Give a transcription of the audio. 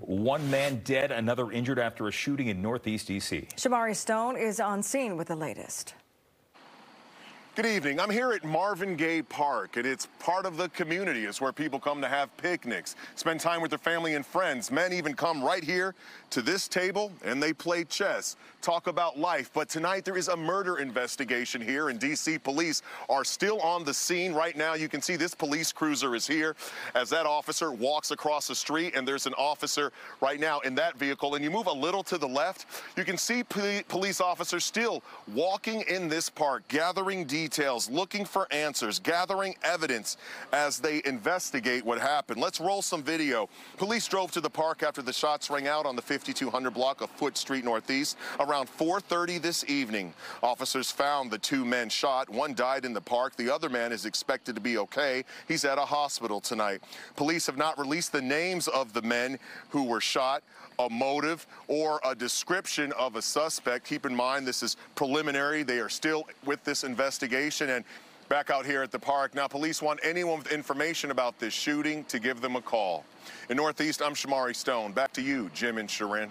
One man dead, another injured after a shooting in Northeast D.C. Shomari Stone is on scene with the latest. Good evening. I'm here at Marvin Gaye Park, and it's part of the community. It's where people come to have picnics, spend time with their family and friends. Men even come right here to this table and they play chess, talk about life. But tonight there is a murder investigation here, and D.C. police are still on the scene right now. You can see this police cruiser is here as that officer walks across the street, and there's an officer right now in that vehicle. And you move a little to the left, you can see police officers still walking in this park, gathering details details, looking for answers, gathering evidence as they investigate what happened. Let's roll some video. Police drove to the park after the shots rang out on the 5200 block of Foote Street Northeast around 4.30 this evening. Officers found the two men shot. One died in the park. The other man is expected to be okay. He's at a hospital tonight. Police have not released the names of the men who were shot a motive or a description of a suspect. Keep in mind, this is preliminary. They are still with this investigation and back out here at the park. Now, police want anyone with information about this shooting to give them a call. In Northeast, I'm Shomari Stone. Back to you, Jim and Sharon.